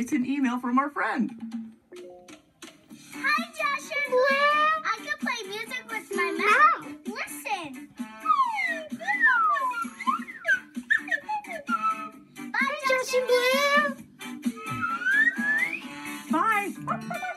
It's an email from our friend. Hi, Josh and Blue. I can play music with my mouth. Listen. Bye, Josh and Blue. Bye.